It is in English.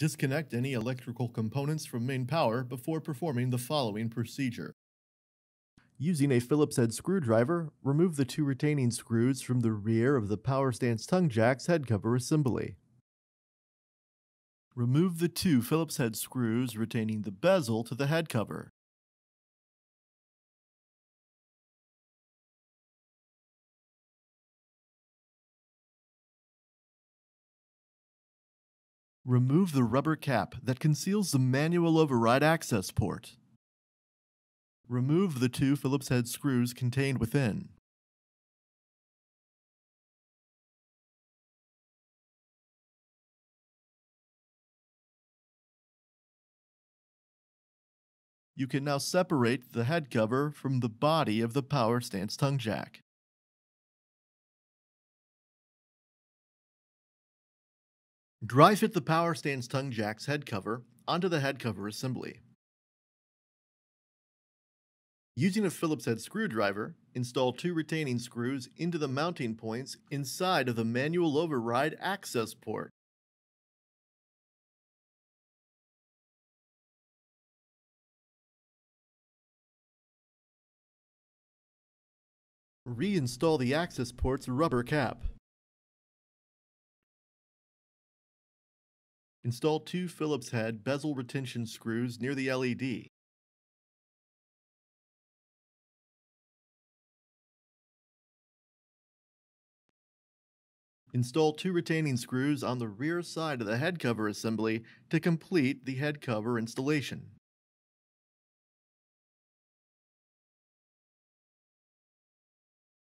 Disconnect any electrical components from main power before performing the following procedure. Using a Phillips head screwdriver, remove the two retaining screws from the rear of the power stance tongue jack's head cover assembly. Remove the two Phillips head screws retaining the bezel to the head cover. Remove the rubber cap that conceals the manual override access port. Remove the two Phillips head screws contained within. You can now separate the head cover from the body of the power stance tongue jack. Dry fit the power stance tongue jack's head cover onto the head cover assembly. Using a Phillips head screwdriver, install two retaining screws into the mounting points inside of the manual override access port. Reinstall the access port's rubber cap. Install two Phillips head bezel retention screws near the LED. Install two retaining screws on the rear side of the head cover assembly to complete the head cover installation.